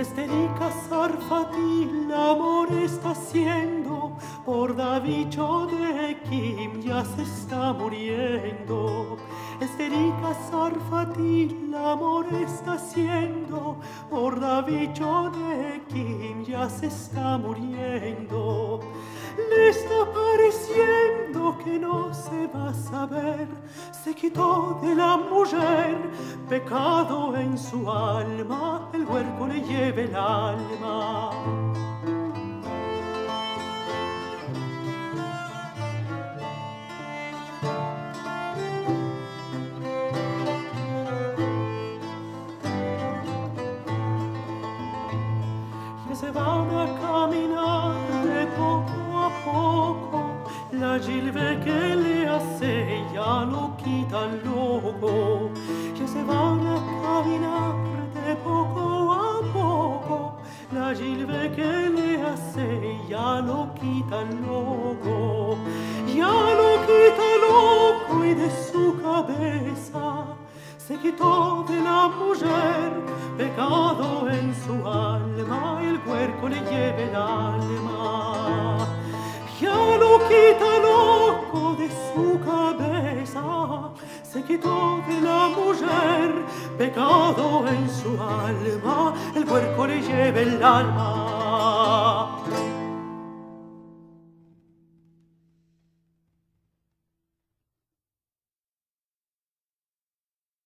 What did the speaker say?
Estérica Sarfatil, amor está haciendo, por Davicho de Kim ya se está muriendo. Estérica Sarfatil, amor está haciendo, por Davicho de Kim ya se está muriendo. Le está pareciendo que no se va a saber, se quitó de la mujer, pecado en su alma, el huerco le lleve el alma. Que se van a caminar de poco a poco, la gilve que hace ya lo quita loco. Que se van a caminar de poco a poco, la gilve que le hace ya lo quita loco. Ya lo quita loco y de su cabeza se quitó de la mujer pecado en su alma, el cuerpo le lleve el alma. Se quitó de la mujer pecado en su alma, el cuerpo le lleve el alma.